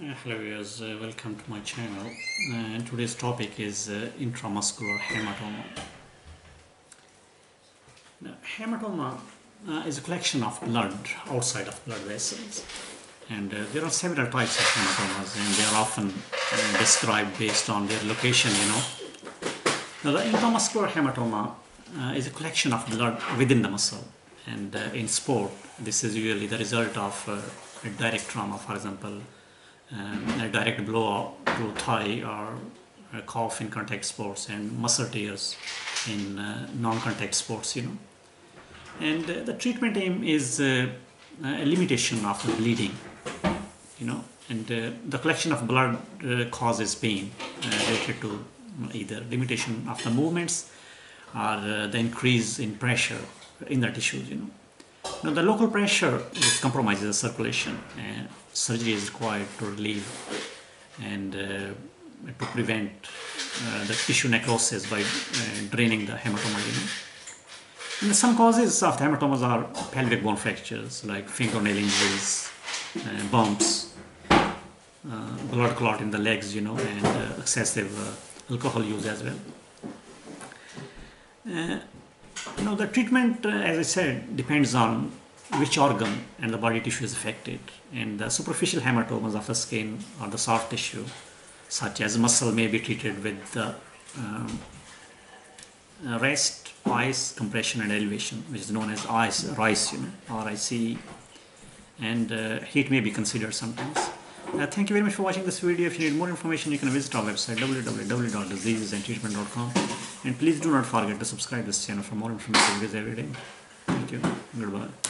Uh, hello viewers, uh, welcome to my channel. Uh, and today's topic is uh, intramuscular hematoma. Now, hematoma uh, is a collection of blood outside of blood vessels. And uh, there are several types of hematomas and they are often described based on their location, you know. Now, the intramuscular hematoma is a collection of blood within the muscle. And in sport, this is usually the result of a direct trauma, for example, um, a direct blow to thigh or cough in contact sports and muscle tears in uh, non-contact sports, you know. And uh, the treatment aim is uh, a limitation of the bleeding, you know, and uh, the collection of blood uh, causes pain uh, related to either limitation of the movements or uh, the increase in pressure in the tissues, you know. Now, the local pressure compromises the circulation. and surgery is required to relieve and uh, to prevent uh, the tissue necrosis by uh, draining the hematoma. And some causes of hematomas are pelvic bone fractures, like fingernail injuries, uh, bumps, uh, blood clot in the legs, you know, and uh, excessive uh, alcohol use as well. Uh, know, the treatment, uh, as I said, depends on which organ and the body tissue is affected. And the superficial hematomas of the skin or the soft tissue, such as muscle, may be treated with the um, uh, rest, ice, compression, and elevation, which is known as ice, RICE, you know, R-I-C-E. And uh, heat may be considered sometimes. Uh, thank you very much for watching this video. If you need more information, you can visit our website www.diseasesandtreatment.com. And please do not forget to subscribe this channel for more informative videos every day. Thank you. Goodbye.